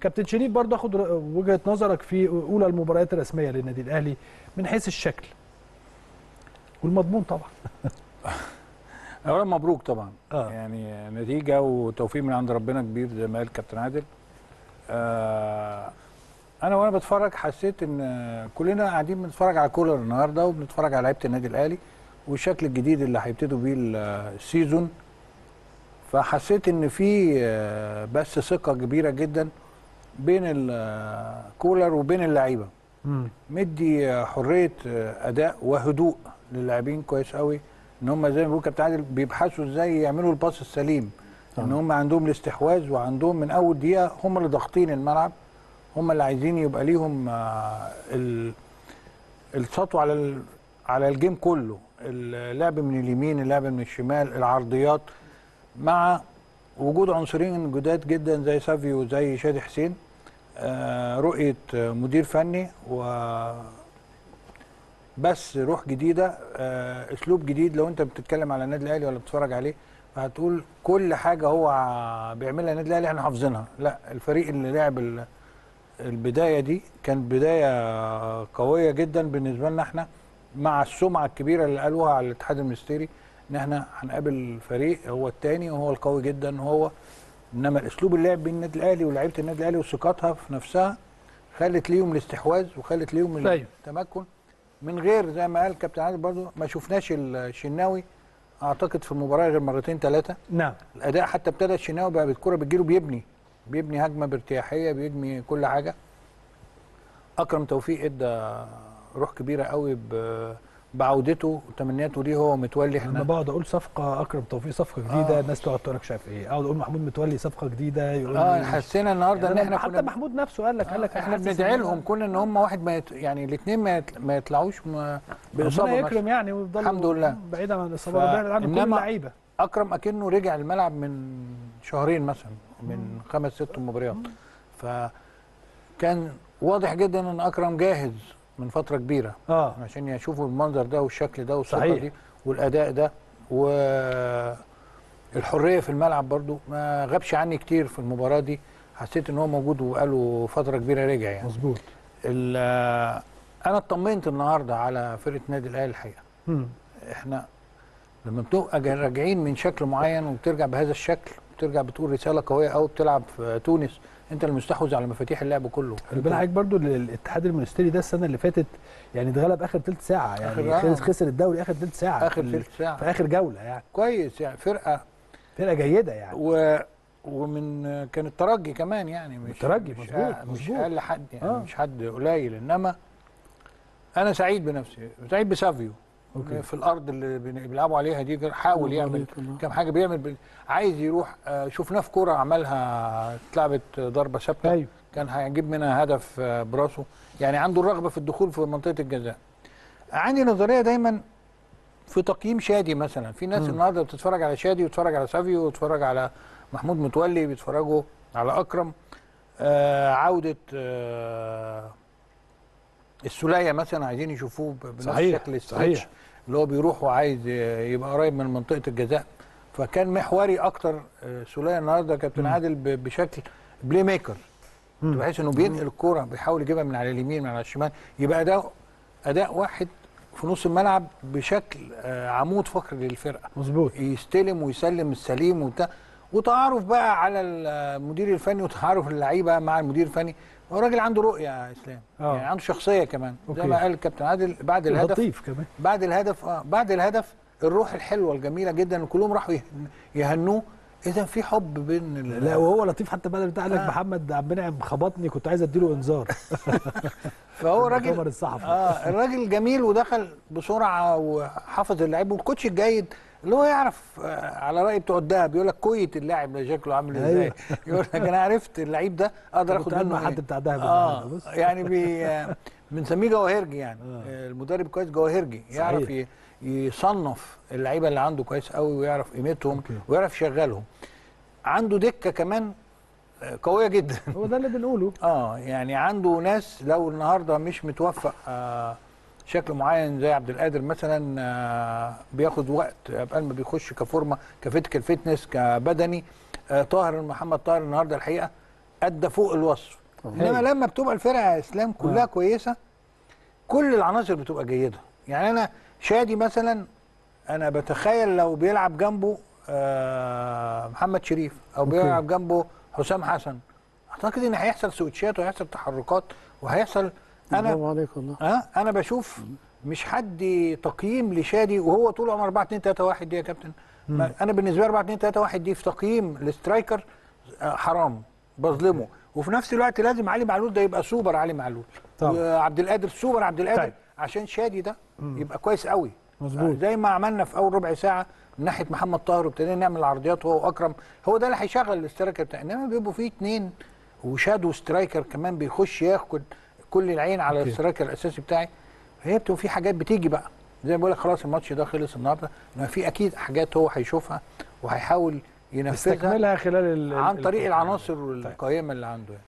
كابتن شريف برضه اخد وجهة نظرك في أولى المباريات الرسمية للنادي الأهلي من حيث الشكل. والمضمون طبعا. اولا مبروك طبعا. آه. يعني نتيجة وتوفيق من عند ربنا كبير زي ما قال كابتن عادل. آه أنا وأنا بتفرج حسيت إن كلنا قاعدين بنتفرج على كولر النهارده وبنتفرج على لعيبة النادي الأهلي والشكل الجديد اللي هيبتدوا بيه ال- السيزون. فحسيت إن في آه، بس ثقة كبيرة جدا. بين الكولر وبين اللعيبة. مدي حرية أداء وهدوء للاعبين كويس قوي إن هم زي ما بيقول كابتن عادل بيبحثوا إزاي يعملوا الباص السليم. إن هم عندهم الاستحواذ وعندهم من أول دقيقة هم اللي ضاغطين الملعب هم اللي عايزين يبقى ليهم آه، ال- السطو على ال- على الجيم كله. اللعب من اليمين اللعب من الشمال العرضيات مع وجود عنصرين جداد جدا زي سافيو وزي شادي حسين آه، رؤية مدير فني و بس روح جديدة آه، أسلوب جديد. لو أنت بتتكلم على النادي الأهلي ولا بتتفرج عليه هتقول كل حاجة هو بيعملها النادي الأهلي إحنا حافظينها. لا الفريق اللي لعب ال- البداية دي كانت بداية قوية جدا بالنسبة لنا إحنا مع السمعة الكبيرة اللي قالوها على الاتحاد المنستيري ان إحنا هنقابل فريق هو الثاني وهو القوي جدا وهو انما الاسلوب اللعب بين النادي الاهلي ولاعيبة النادي الاهلي وثقتها في نفسها خلت ليهم الاستحواذ وخلت ليهم أيوة. التمكن. من غير زي ما قال كابتن عادل برضو ما شفناش الشناوي أعتقد في المباراه غير مرتين ثلاثة نعم. الأداء حتى ابتدى الشناوي بقى بالكرة بتجيله بيبني بيبني هجمة بارتياحية بيبني كل حاجة. أكرم توفيق إدى روح كبيرة قوي ب- بعودته وتمنياته ليه هو متولي. إحنا بقعد أقول صفقة أكرم توفيق صفقة جديدة. آه. الناس تقعد تقول لك شايف إيه؟ أقعد أقول محمود متولي صفقة جديدة يقول آه حسينا النهارده يعني إن إحنا حتى كنا محمود نفسه قال لك قال لك إحنا حاسس بندعي لهم كنا إن هم واحد ما يت... يعني الاثنين ما, يت... ما يطلعوش م... ربنا بإصابة. يكرم يعني ويفضلوا الحمد لله. بعيد عن الإصابة ف- ربنا عنه كل اللعيبة. أكرم أكنه رجع الملعب من شهرين مثلا من خمس ست مباريات. فكان واضح جدا إن أكرم جاهز من فترة كبيرة آه. عشان يشوفوا المنظر ده والشكل ده والثقة صحيح. دي والأداء ده. والحرية في الملعب برضو. ما غابش عني كتير في المباراة دي. حسيت إن هو موجود وقاله فترة كبيرة رجع يعني. مظبوط. ال- أنا اطمنت النهارده على فرقة النادي الأهلي الحقيقة. مم. إحنا لما بتبقى راجعين من شكل معين وبترجع بهذا الشكل بترجع بتقول رسالة قوية قوي بتلعب في تونس. انت المستحوذ على مفاتيح اللعب كله خلي بالك برضو ال- الاتحاد المونستيري ده السنة اللي فاتت يعني اتغلب آخر ثلث ساعة يعني آخر-. خسر الدوري آخر ثلث ساعة آخر ثلث ساعة في آخر جولة يعني كويس يعني فرقة فرقة جيدة يعني و ومن كان الترجي كمان يعني مش الترجي، مش مش. أقل حد يعني آه. مش حد قليل إنما أنا سعيد بنفسي سعيد بسافيو okay. في الأرض اللي بيلعبوا عليها دي حاول يعمل كام حاجة بيعمل. عايز يروح شفناه في كورة عملها اتلعبت ضربة ثابتة أيوه كان هيجيب منها هدف آه، براسه يعني عنده الرغبة في الدخول في منطقة الجزاء عندي نظرية دايما في تقييم شادي مثلا في ناس مم. النهارده بتتفرج على شادي وتتفرج على سافيو وتتفرج على محمود متولي بيتفرجوا على أكرم آه عودة آه السولية مثلا عايزين يشوفوه بنفس صحيح، شكل ال stretch صحيح. اللي هو بيروح وعايز يبقى قريب من منطقة الجزاء. فكان محوري أكتر آه، سولية النهارده كابتن. عادل بشكل playmaker. بحيث إنه بينقل الكورة بيحاول يجيبها من على اليمين من على الشمال. يبقى أداء أداء واحد في نص الملعب بشكل آه، عمود فقري للفرقة. مظبوط. يستلم ويسلم السليم وبتاع. وتعارف بقى على المدير الفني وتعارف اللعيبة مع المدير الفني. هو راجل عنده رؤية يا إسلام. آه. يعني عنده شخصية كمان. زي okay. ما قال الكابتن عادل بعد الهدف لطيف كمان. بعد الهدف آه بعد الهدف الروح الحلوة الجميلة جدا كلهم راحوا يهن- يهنوه. اذا في حب بين ال- لا وهو لطيف حتى بدل بتاع قال لك آه. محمد عبد المنعم خبطني كنت عايز أديله إنذار فهو راجل الصحفي آه الراجل جميل ودخل بسرعة وحفظ اللعيب وال coach الجيد اللي هو يعرف آه على رأي بتوع الدهب يقول لك كويت اللاعب ده شكله عامل إزاي أيوة. يقول لك أنا عرفت اللعيب ده أقدر اخد منه مع إيه. حد بتاع دهب آه. يعني بي آه، بنسميه جواهرجي يعني آه. آه. المدرب كويس جواهرجي يعرف صحيح. يصنف اللعيبة اللي عنده كويس قوي ويعرف قيمتهم okay. ويعرف يشغلهم عنده دكة كمان آه، قوية جدا هو ده اللي بنقوله آه يعني عنده ناس لو النهارده مش متوفق آه شكل معين زي عبد القادر مثلا آه بياخد وقت قبل ما بيخش كفورمة ك physical fitness كبدني آه طاهر محمد طاهر النهارده الحقيقة أدى فوق الوصف إنما. لما بتبقى الفرقة يا إسلام كلها آه. كويسة كل العناصر بتبقى جيدة يعني أنا شادي مثلا أنا بتخيل لو بيلعب جنبه آه، محمد شريف أو أوكي. بيلعب جنبه حسام حسن. أعتقد إن هيحصل سويتشات وهيحصل تحركات وهيحصل أنا برافو عليك والله. ها أنا بشوف مش حد تقييم لشادي وهو طول عمره 4 2 3 1 دي يا كابتن. أنا بالنسبة لي 4 2 3 1 دي في تقييم ال striker آه، حرام بظلمه. وفي نفس الوقت لازم علي معلول ده يبقى سوبر علي معلول. طبعا. وعبد القادر سوبر عبد القادر. طيب. عشان شادي ده يبقى كويس قوي. مظبوط. زي ما عملنا في أول ربع ساعة من ناحية محمد طاهر وابتدينا نعمل عرضيات هو واكرم هو ده اللي هيشغل ال striker بتاع إنما بيبقوا فيه اتنين و shadow striker كمان بيخش ياخد كل العين على. ال striker الأساسي بتاعي. هي بتبقى في حاجات بتيجي بقى. زي ما بقول لك خلاص الماتش ده خلص النهارده. إنما في أكيد حاجات هو هيشوفها وهيحاول ينفذها استكملها خلال ال- عن طريق ال- العناصر القيمة اللي عنده يعني.